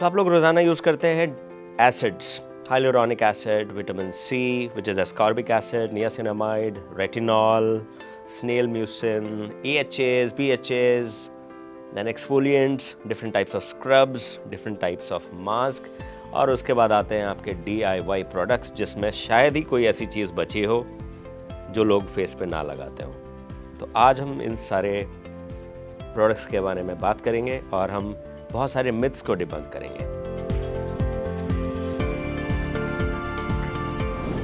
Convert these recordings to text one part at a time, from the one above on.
सो आप लोग रोज़ाना यूज़ करते हैं acids hyaluronic acid vitamin C which is ascorbic acid niacinamide retinol snail mucin A H A B H A then exfoliants different types of scrubs different types of mask और उसके बाद आते हैं आपके डी आई वाई प्रोडक्ट्स जिसमें शायद ही कोई ऐसी चीज़ बची हो जो लोग फेस पे ना लगाते हों। तो आज हम इन सारे प्रोडक्ट्स के बारे में बात करेंगे और हम बहुत सारे मिथ्स को डिबंक करेंगे।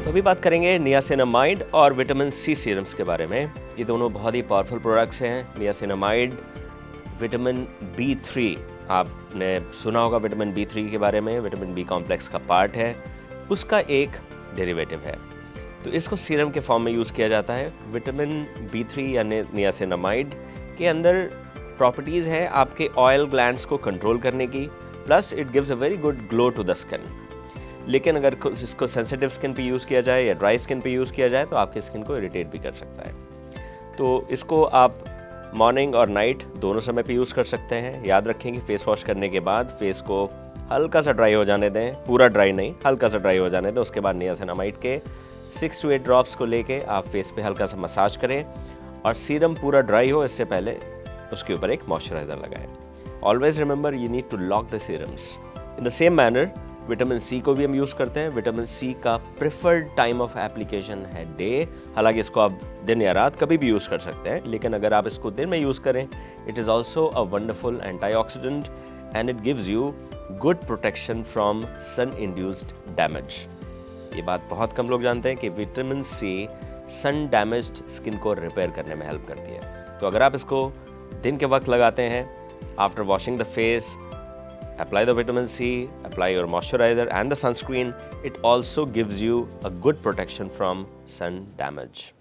तो अभी बात करेंगे नियासिनामाइड और विटामिन सी सीरम्स के बारे में। ये दोनों बहुत ही पावरफुल प्रोडक्ट्स हैं। नियासिनामाइड विटामिन बी थ्री आपने सुना होगा विटामिन बी थ्री के बारे में। विटामिन बी कॉम्प्लेक्स का पार्ट है। उसका एक डेरिवेटिव है। तो इसको सीरम के फॉर्म में यूज़ किया जाता है। विटामिन बी थ्री यानी नियासिनामाइड के अंदर प्रॉपर्टीज़ हैं आपके ऑयल ग्लैंड्स को कंट्रोल करने की plus it gives a very good glow to the skin लेकिन अगर इसको सेंसिटिव स्किन पे यूज़ किया जाए या ड्राई स्किन पे यूज़ किया जाए तो आपकी स्किन को इरिटेट भी कर सकता है। तो इसको आप मॉर्निंग और नाइट दोनों समय पे यूज़ कर सकते हैं। याद रखें कि फेस वॉश करने के बाद फेस को हल्का सा ड्राई हो जाने दें। पूरा ड्राई नहीं, हल्का सा ड्राई हो जाने दें। उसके बाद नियासिनामाइड के सिक्स टू एट ड्रॉप्स को लेके आप फेस पे हल्का सा मसाज करें। और सीरम पूरा ड्राई हो, इससे पहले उसके ऊपर एक मॉइस्चराइज़र लगाएँ। Always remember you need to lock the serums in the same manner vitamin C को भी हम यूज़ करते हैं। विटामिन सी का प्रेफर्ड टाइम ऑफ़ एप्लीकेशन है डे हालाँकि इसको आप दिन या रात कभी भी यूज़ कर सकते हैं, लेकिन अगर आप इसको दिन में यूज़ करें it is also a wonderful antioxidant and it gives you good protection from sun induced damage ये बात बहुत कम लोग जानते हैं कि vitamin C sun damage skin को रिपेयर करने में हेल्प करती है। तो अगर आप इसको दिन के वक्त लगाते हैं। After washing the face apply the vitamin C apply your moisturiser and the sunscreen it also gives you a good protection from sun damage